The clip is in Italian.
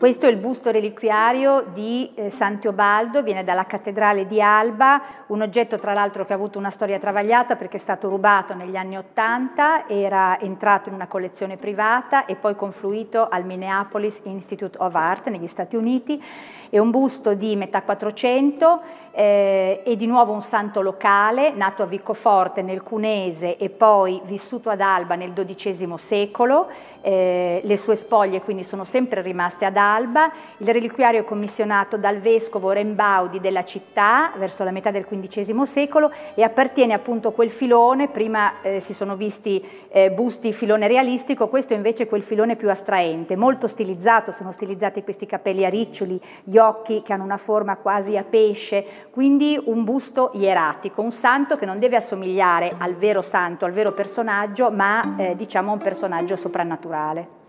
Questo è il busto reliquiario di eh, Sant'Eobaldo, viene dalla cattedrale di Alba, un oggetto tra l'altro che ha avuto una storia travagliata perché è stato rubato negli anni Ottanta, era entrato in una collezione privata e poi confluito al Minneapolis Institute of Art negli Stati Uniti. È un busto di metà 400 eh, e di nuovo un santo locale, nato a Viccoforte nel Cunese e poi vissuto ad Alba nel XII secolo. Eh, le sue spoglie quindi sono sempre rimaste ad Alba Alba, il reliquiario è commissionato dal vescovo Rembaudi della città verso la metà del XV secolo e appartiene appunto a quel filone, prima eh, si sono visti eh, busti filone realistico, questo invece è quel filone più astraente, molto stilizzato, sono stilizzati questi capelli a riccioli, gli occhi che hanno una forma quasi a pesce, quindi un busto ieratico, un santo che non deve assomigliare al vero santo, al vero personaggio, ma eh, diciamo a un personaggio soprannaturale.